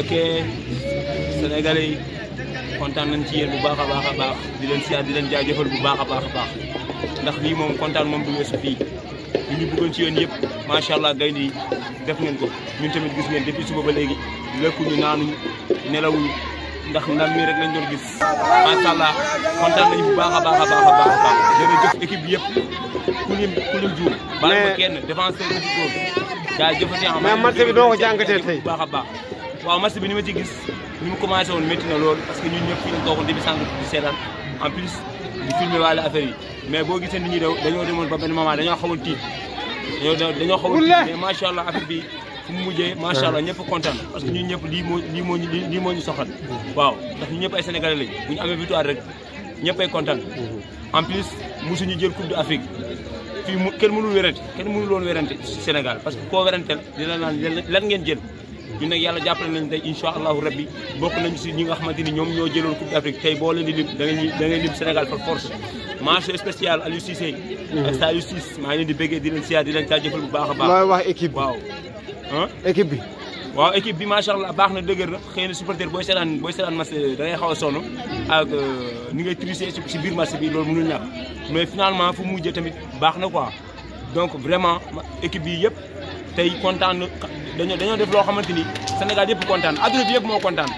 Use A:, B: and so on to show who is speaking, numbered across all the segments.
A: ok sénégalais yi kontaan nañ ci yéen bu baax a baax a baax di leen siyaar di leen jaajëfal bu baax a baax a baax ndax lii moom kontaan moom du weesu fii li ñu bëggoon ci yéen yëpp macha allah gaynde yi def ngeen ko ñun tamit gis ngeen depuis suba ba léegi lekkuñu naanuñu nelawuñu ndax ndam mi rek lañ doon gis macha allah kontaan nañu bu baax a baax a baax a baax a baax jërëjëf équipe bi yëpp ku lim ku lim juum. bàyyi ma kenn défenseur bi ci góor daa jëfati am.
B: mais match bi doo ko jàngatee tey
A: bu baax a baax. waaw match bi ni ma ci gis ni mu commencé woon métti na lool parce que ñun ñëpp fii ñu toogoon depuis sànq di seetaan en plus di filmé waale affaire yi mais boo gisee nit ñi daw dañoo demoon ba benn moment dañoo xawoon tiit dañoo dañoo xawoon tiit mais macha allah affaire bi. fu mu mujjee macha allah ñëpp kontaan parce que ñun ñëpp lii moo lii moo lii moo ñu soxal waaw ndax ñun ñëpp ay sénégalais lañ bu ñu amee victoire rek ñëpp ay kontaan en plus mosuñu jël coupe d'Afrique fii mu kenn mënul werante kenn mënul woon werante ci Sénégal parce que koo weranteel dina naan lan ngeen jël ñun nag yàlla jàppale nañ tey incha allahu rabbi bokk nañu si ñi nga xamante ni ñoom ñoo jëloon coupe d'Afrique tey boo leen di lim da ngay da ngay lim Sénégal par force mention spéciale Aliou Cissé ak Saliou Cissé maa ngi di bëggee di leen siyaar di leen jaajëfal bu baax a baax.
B: looy wax équipe bi
A: waaw.
B: équipe bi.
A: waaw équipe bi macha allah baax na dëgër na xëy na supporter booy seetaan booy seetaan match da ngay xaw a sonn ak euh, ni ngay tricher si biir match bi loolu mënul ñàkk mais finalement fu mu mujjee tamit baax na quoi donc vraiment équipe bi yëpp tey kontaan dañoo dañoo def loo xamante ni Sénégal yëpp kontaan adduna bi yëpp moo kontaan.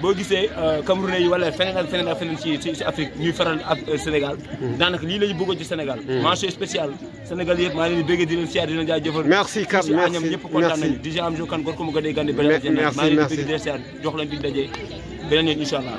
A: boo gisee euh, Camerounais yi wala feneen ak feneen ak feneen ci ci Afrique ñuy faral ak euh, Sénégal mm-hmm. daanaka lii la ñu bëggoon ci Sénégal mm-hmm. mention spéciale Sénégal yëpp maa ngi leen di bëggee di leen siyaar di leen jaajëfal
B: merci
A: kat
B: merci
A: ñoom ñëpp kontaan nañu déjà am jo kan gor ko mu ko dee gànde beneen maa ngi leen di bëgg di leen siyaar jox leen di daje beneen yoon incha allah